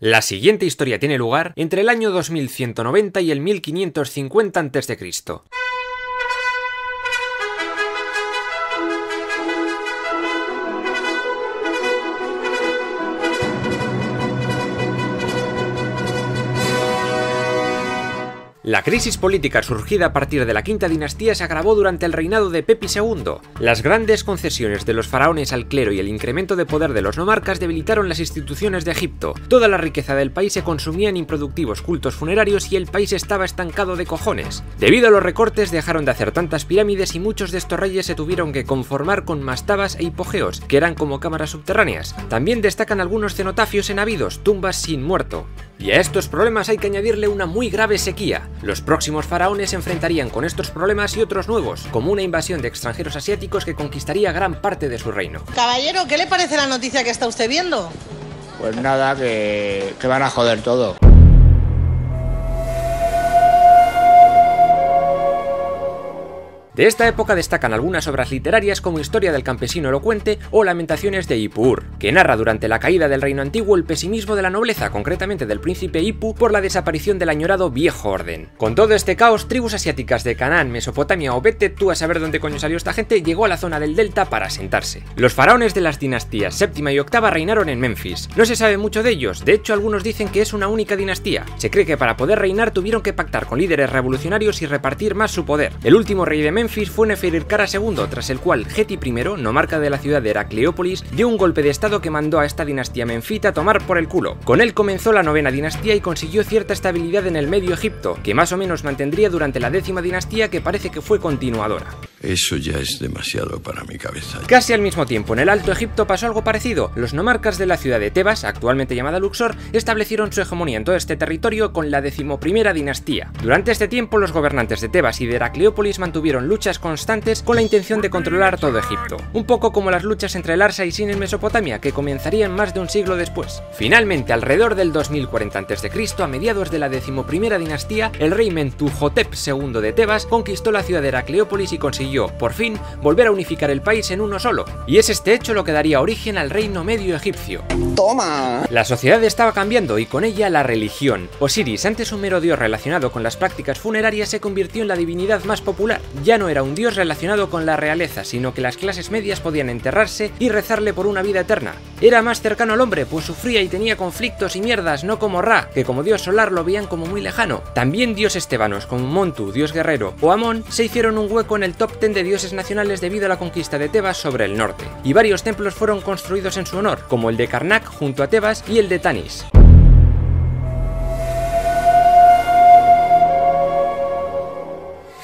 La siguiente historia tiene lugar entre el año 2190 y el 1550 a.C. La crisis política surgida a partir de la quinta dinastía se agravó durante el reinado de Pepi II. Las grandes concesiones de los faraones al clero y el incremento de poder de los nomarcas debilitaron las instituciones de Egipto. Toda la riqueza del país se consumía en improductivos cultos funerarios y el país estaba estancado de cojones. Debido a los recortes dejaron de hacer tantas pirámides y muchos de estos reyes se tuvieron que conformar con mastabas e hipogeos, que eran como cámaras subterráneas. También destacan algunos cenotafios en habidos, tumbas sin muerto. Y a estos problemas hay que añadirle una muy grave sequía. Los próximos faraones se enfrentarían con estos problemas y otros nuevos, como una invasión de extranjeros asiáticos que conquistaría gran parte de su reino. Caballero, ¿qué le parece la noticia que está usted viendo? Pues nada, que, que van a joder todo. De esta época destacan algunas obras literarias como Historia del campesino elocuente o Lamentaciones de Ipur, que narra durante la caída del reino antiguo el pesimismo de la nobleza, concretamente del príncipe Ipu, por la desaparición del añorado viejo orden. Con todo este caos, tribus asiáticas de Canaán, Mesopotamia o vete tú a saber dónde coño salió esta gente, llegó a la zona del delta para asentarse. Los faraones de las dinastías séptima y octava reinaron en Memphis. No se sabe mucho de ellos, de hecho algunos dicen que es una única dinastía. Se cree que para poder reinar tuvieron que pactar con líderes revolucionarios y repartir más su poder. El último rey de Memphis Memphis fue Neferirkara II, tras el cual Geti I, nomarca de la ciudad de Heracleópolis, dio un golpe de estado que mandó a esta dinastía menfita tomar por el culo. Con él comenzó la novena dinastía y consiguió cierta estabilidad en el Medio Egipto, que más o menos mantendría durante la décima dinastía que parece que fue continuadora. Eso ya es demasiado para mi cabeza. Casi al mismo tiempo, en el Alto Egipto pasó algo parecido. Los nomarcas de la ciudad de Tebas, actualmente llamada Luxor, establecieron su hegemonía en todo este territorio con la decimoprimera dinastía. Durante este tiempo, los gobernantes de Tebas y de Heracleópolis mantuvieron luchas constantes con la intención de controlar todo Egipto. Un poco como las luchas entre Larsa y Sin en Mesopotamia, que comenzarían más de un siglo después. Finalmente, alrededor del 2040 a.C., a mediados de la decimoprimera dinastía, el rey Mentuhotep II de Tebas conquistó la ciudad de Heracleópolis y consiguió por fin, volver a unificar el país en uno solo. Y es este hecho lo que daría origen al reino medio egipcio. ¡Toma! La sociedad estaba cambiando y con ella la religión. Osiris, antes un mero dios relacionado con las prácticas funerarias, se convirtió en la divinidad más popular. Ya no era un dios relacionado con la realeza, sino que las clases medias podían enterrarse y rezarle por una vida eterna. Era más cercano al hombre, pues sufría y tenía conflictos y mierdas, no como Ra, que como dios solar lo veían como muy lejano. También dioses tebanos como Montu, dios guerrero, o Amón, se hicieron un hueco en el top de dioses nacionales debido a la conquista de Tebas sobre el norte, y varios templos fueron construidos en su honor, como el de Karnak junto a Tebas y el de Tanis.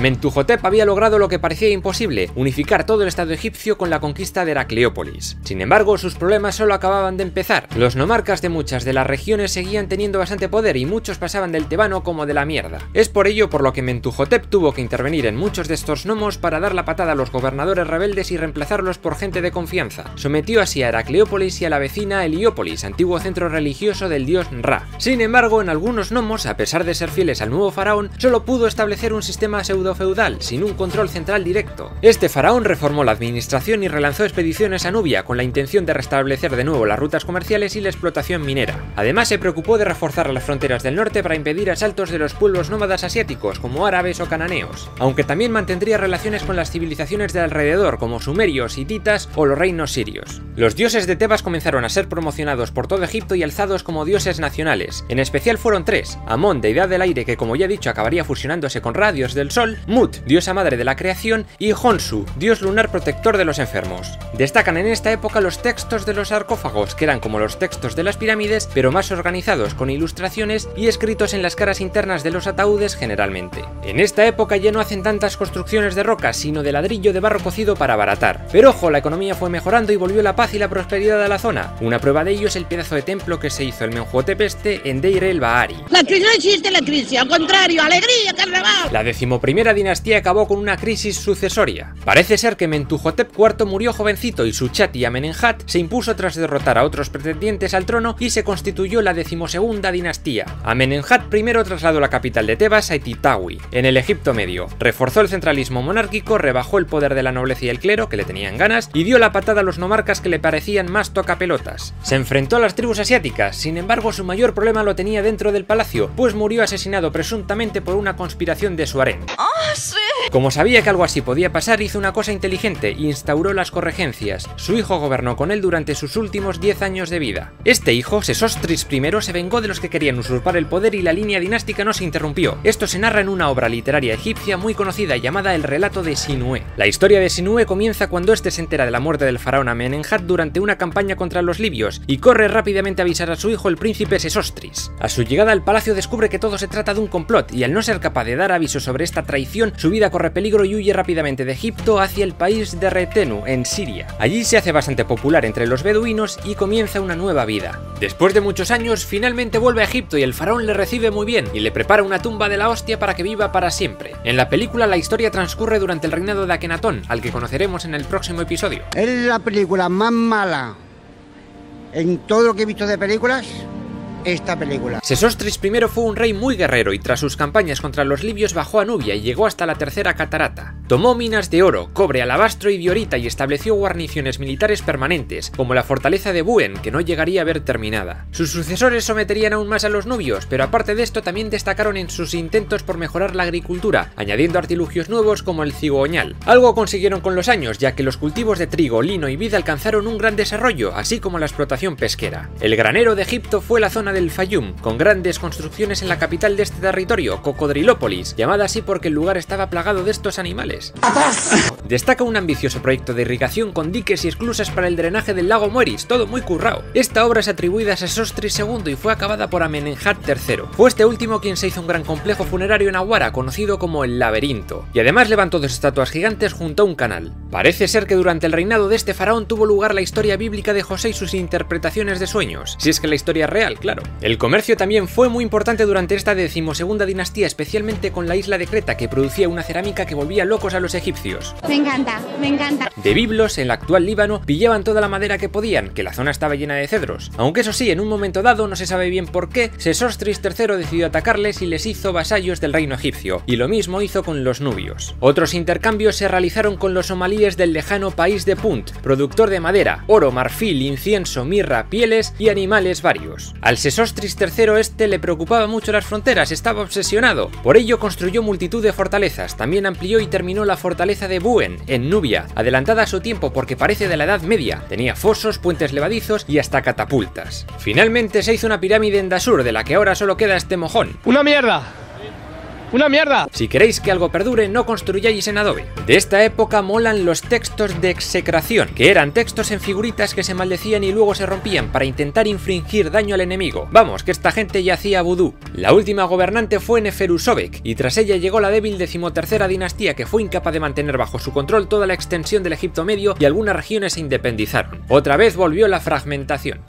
Mentuhotep había logrado lo que parecía imposible, unificar todo el estado egipcio con la conquista de Heracleópolis. Sin embargo, sus problemas solo acababan de empezar. Los nomarcas de muchas de las regiones seguían teniendo bastante poder y muchos pasaban del tebano como de la mierda. Es por ello por lo que Mentuhotep tuvo que intervenir en muchos de estos gnomos para dar la patada a los gobernadores rebeldes y reemplazarlos por gente de confianza. Sometió así a Heracleópolis y a la vecina Heliópolis, antiguo centro religioso del dios Ra. Sin embargo, en algunos gnomos, a pesar de ser fieles al nuevo faraón, solo pudo establecer un sistema pseudo feudal, sin un control central directo. Este faraón reformó la administración y relanzó expediciones a Nubia con la intención de restablecer de nuevo las rutas comerciales y la explotación minera. Además se preocupó de reforzar las fronteras del norte para impedir asaltos de los pueblos nómadas asiáticos como árabes o cananeos, aunque también mantendría relaciones con las civilizaciones de alrededor como sumerios, hititas o los reinos sirios. Los dioses de Tebas comenzaron a ser promocionados por todo Egipto y alzados como dioses nacionales. En especial fueron tres, Amón, deidad del aire que como ya he dicho acabaría fusionándose con Ra, dios del sol, Mut, diosa madre de la creación, y Honsu, dios lunar protector de los enfermos. Destacan en esta época los textos de los sarcófagos, que eran como los textos de las pirámides, pero más organizados, con ilustraciones y escritos en las caras internas de los ataúdes generalmente. En esta época ya no hacen tantas construcciones de roca, sino de ladrillo de barro cocido para abaratar. Pero ojo, la economía fue mejorando y volvió la paz y la prosperidad a la zona. Una prueba de ello es el pedazo de templo que se hizo el Menhotep este en Deir el Bahari. La crisis no existe la crisis, al contrario, alegría, carnaval. La decimoprimera dinastía acabó con una crisis sucesoria. Parece ser que Mentuhotep IV murió jovencito y su chati Amenenhat se impuso tras derrotar a otros pretendientes al trono y se constituyó la decimosegunda dinastía. Amenenhat I trasladó la capital de Tebas a Ititawi, en el Egipto Medio, reforzó el centralismo monárquico, rebajó el poder de la nobleza y el clero, que le tenían ganas, y dio la patada a los nomarcas que le parecían más tocapelotas. Se enfrentó a las tribus asiáticas, sin embargo su mayor problema lo tenía dentro del palacio, pues murió asesinado presuntamente por una conspiración de su harén. Nossa, Como sabía que algo así podía pasar, hizo una cosa inteligente, instauró las corregencias. Su hijo gobernó con él durante sus últimos 10 años de vida. Este hijo, Sesostris I, se vengó de los que querían usurpar el poder y la línea dinástica no se interrumpió. Esto se narra en una obra literaria egipcia muy conocida llamada El relato de Sinué. La historia de Sinué comienza cuando este se entera de la muerte del faraón Amenenhat durante una campaña contra los libios y corre rápidamente a avisar a su hijo el príncipe Sesostris. A su llegada al palacio descubre que todo se trata de un complot y al no ser capaz de dar aviso sobre esta traición, su vida corre peligro y huye rápidamente de Egipto hacia el país de Retenu, en Siria. Allí se hace bastante popular entre los beduinos y comienza una nueva vida. Después de muchos años, finalmente vuelve a Egipto y el faraón le recibe muy bien y le prepara una tumba de la hostia para que viva para siempre. En la película la historia transcurre durante el reinado de Akenatón, al que conoceremos en el próximo episodio. Es la película más mala en todo lo que he visto de películas esta película. Sesostris I fue un rey muy guerrero y tras sus campañas contra los libios bajó a Nubia y llegó hasta la tercera catarata. Tomó minas de oro, cobre, alabastro y diorita y estableció guarniciones militares permanentes, como la fortaleza de Buen, que no llegaría a ver terminada. Sus sucesores someterían aún más a los nubios, pero aparte de esto también destacaron en sus intentos por mejorar la agricultura, añadiendo artilugios nuevos como el cigüeñal. Algo consiguieron con los años, ya que los cultivos de trigo, lino y vid alcanzaron un gran desarrollo, así como la explotación pesquera. El granero de Egipto fue la zona del Fayum, con grandes construcciones en la capital de este territorio, Cocodrilópolis, llamada así porque el lugar estaba plagado de estos animales. Destaca un ambicioso proyecto de irrigación con diques y esclusas para el drenaje del lago Mueris, todo muy currao. Esta obra es atribuida a Sesostris II y fue acabada por Amenenhat III. Fue este último quien se hizo un gran complejo funerario en Aguara, conocido como el Laberinto, y además levantó dos estatuas gigantes junto a un canal. Parece ser que durante el reinado de este faraón tuvo lugar la historia bíblica de José y sus interpretaciones de sueños, si es que la historia es real, claro. El comercio también fue muy importante durante esta decimosegunda dinastía, especialmente con la isla de Creta, que producía una cerámica que volvía locos a los egipcios. Me encanta, me encanta. De Biblos, en el actual Líbano, pillaban toda la madera que podían, que la zona estaba llena de cedros. Aunque eso sí, en un momento dado, no se sabe bien por qué, Sesostris III decidió atacarles y les hizo vasallos del reino egipcio, y lo mismo hizo con los nubios. Otros intercambios se realizaron con los somalíes del lejano país de Punt, productor de madera, oro, marfil, incienso, mirra, pieles y animales varios. Al Sesostris III este le preocupaba mucho las fronteras, estaba obsesionado. Por ello construyó multitud de fortalezas, también amplió y terminó la fortaleza de Buen, en Nubia, adelantada a su tiempo porque parece de la Edad Media. Tenía fosos, puentes levadizos y hasta catapultas. Finalmente se hizo una pirámide en Dasur, de la que ahora solo queda este mojón. ¡Una mierda! ¡Una mierda! Si queréis que algo perdure, no construyáis en Adobe. De esta época molan los textos de execración, que eran textos en figuritas que se maldecían y luego se rompían para intentar infringir daño al enemigo. Vamos, que esta gente ya hacía vudú. La última gobernante fue Neferusobek, y tras ella llegó la débil decimotercera dinastía que fue incapaz de mantener bajo su control toda la extensión del Egipto Medio y algunas regiones se independizaron. Otra vez volvió la fragmentación.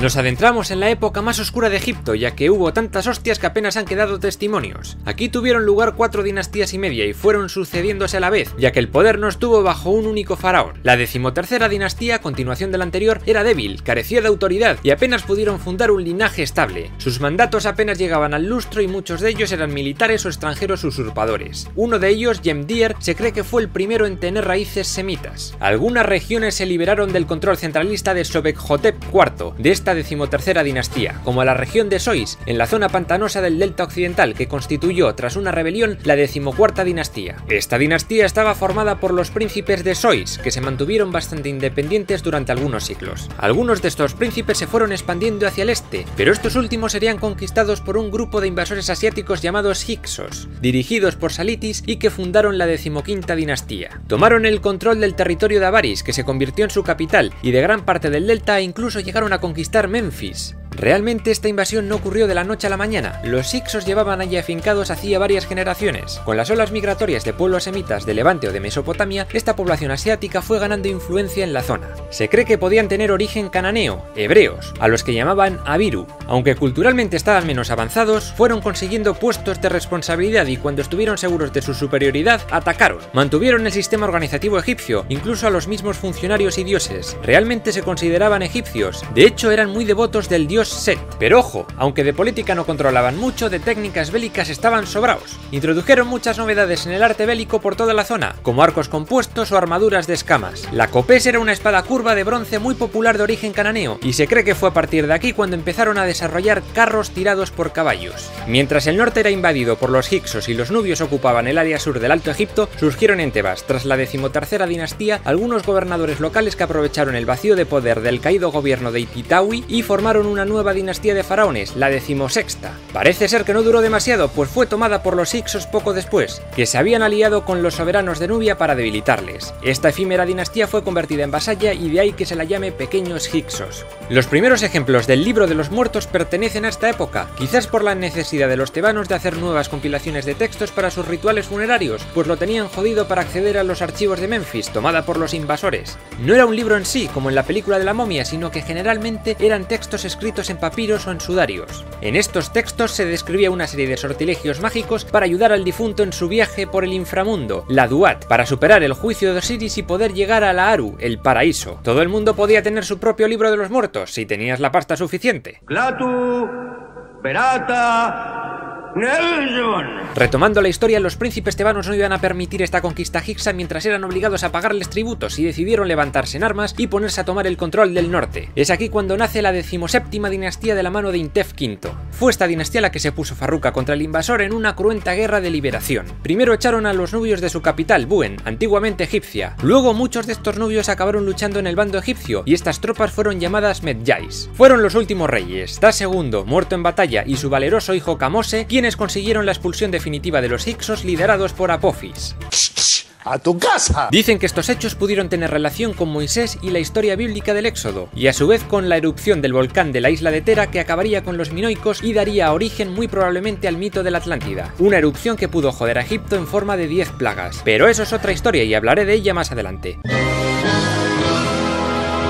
Nos adentramos en la época más oscura de Egipto, ya que hubo tantas hostias que apenas han quedado testimonios. Aquí tuvieron lugar cuatro dinastías y media y fueron sucediéndose a la vez, ya que el poder no estuvo bajo un único faraón. La decimotercera dinastía, continuación de la anterior, era débil, carecía de autoridad y apenas pudieron fundar un linaje estable. Sus mandatos apenas llegaban al lustro y muchos de ellos eran militares o extranjeros usurpadores. Uno de ellos, Yemdir, se cree que fue el primero en tener raíces semitas. Algunas regiones se liberaron del control centralista de Sobekhotep IV, de esta decimotercera dinastía, como la región de Sois, en la zona pantanosa del delta occidental que constituyó tras una rebelión la decimocuarta dinastía. Esta dinastía estaba formada por los príncipes de Sois, que se mantuvieron bastante independientes durante algunos siglos. Algunos de estos príncipes se fueron expandiendo hacia el este, pero estos últimos serían conquistados por un grupo de invasores asiáticos llamados Hyksos, dirigidos por Salitis y que fundaron la decimoquinta dinastía. Tomaron el control del territorio de Avaris, que se convirtió en su capital, y de gran parte del delta e incluso llegaron a conquistar Memphis. Realmente esta invasión no ocurrió de la noche a la mañana, los Hicsos llevaban allí afincados hacía varias generaciones. Con las olas migratorias de pueblos semitas de Levante o de Mesopotamia, esta población asiática fue ganando influencia en la zona. Se cree que podían tener origen cananeo, hebreos, a los que llamaban Abiru. Aunque culturalmente estaban menos avanzados, fueron consiguiendo puestos de responsabilidad y cuando estuvieron seguros de su superioridad, atacaron. Mantuvieron el sistema organizativo egipcio, incluso a los mismos funcionarios y dioses. Realmente se consideraban egipcios, de hecho eran muy devotos del dios Set. Pero ojo, aunque de política no controlaban mucho, de técnicas bélicas estaban sobraos. Introdujeron muchas novedades en el arte bélico por toda la zona, como arcos compuestos o armaduras de escamas. La copés era una espada curva de bronce muy popular de origen cananeo, y se cree que fue a partir de aquí cuando empezaron a desarrollar carros tirados por caballos. Mientras el norte era invadido por los Hicsos y los nubios ocupaban el área sur del Alto Egipto, surgieron en Tebas, tras la decimotercera dinastía, algunos gobernadores locales que aprovecharon el vacío de poder del caído gobierno de Ipitawi y formaron una nueva dinastía de faraones, la decimosexta. Parece ser que no duró demasiado, pues fue tomada por los Hicsos poco después, que se habían aliado con los soberanos de Nubia para debilitarles. Esta efímera dinastía fue convertida en vasalla y de ahí que se la llame Pequeños Hicsos. Los primeros ejemplos del libro de los muertos pertenecen a esta época, quizás por la necesidad de los tebanos de hacer nuevas compilaciones de textos para sus rituales funerarios, pues lo tenían jodido para acceder a los archivos de Memphis, tomada por los invasores. No era un libro en sí, como en la película de la momia, sino que generalmente eran textos escritos en papiros o en sudarios. En estos textos se describía una serie de sortilegios mágicos para ayudar al difunto en su viaje por el inframundo, la Duat, para superar el juicio de Osiris y poder llegar a la Aru, el paraíso. Todo el mundo podía tener su propio libro de los muertos, si tenías la pasta suficiente. Clatu, Berata, Retomando la historia, los príncipes tebanos no iban a permitir esta conquista hixa mientras eran obligados a pagarles tributos y decidieron levantarse en armas y ponerse a tomar el control del norte. Es aquí cuando nace la decimoséptima dinastía de la mano de Intef V. Fue esta dinastía la que se puso Farruca contra el invasor en una cruenta guerra de liberación. Primero echaron a los nubios de su capital, Buen, antiguamente egipcia. Luego muchos de estos nubios acabaron luchando en el bando egipcio y estas tropas fueron llamadas Medjais. Fueron los últimos reyes, Ta II, muerto en batalla, y su valeroso hijo Kamose, quienes consiguieron la expulsión definitiva de los Hicsos liderados por Apophis. ¡A tu casa! Dicen que estos hechos pudieron tener relación con Moisés y la historia bíblica del Éxodo, y a su vez con la erupción del volcán de la isla de Tera que acabaría con los minoicos y daría origen muy probablemente al mito de la Atlántida, una erupción que pudo joder a Egipto en forma de 10 plagas. Pero eso es otra historia y hablaré de ella más adelante.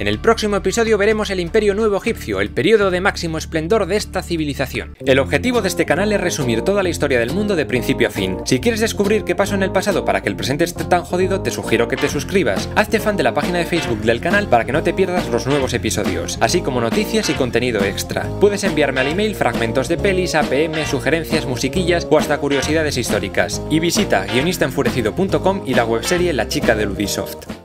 En el próximo episodio veremos el Imperio Nuevo Egipcio, el periodo de máximo esplendor de esta civilización. El objetivo de este canal es resumir toda la historia del mundo de principio a fin. Si quieres descubrir qué pasó en el pasado para que el presente esté tan jodido, te sugiero que te suscribas. Hazte fan de la página de Facebook del canal para que no te pierdas los nuevos episodios, así como noticias y contenido extra. Puedes enviarme al email fragmentos de pelis, APM, sugerencias, musiquillas o hasta curiosidades históricas. Y visita guionistaenfurecido.com y la webserie La chica del Ubisoft.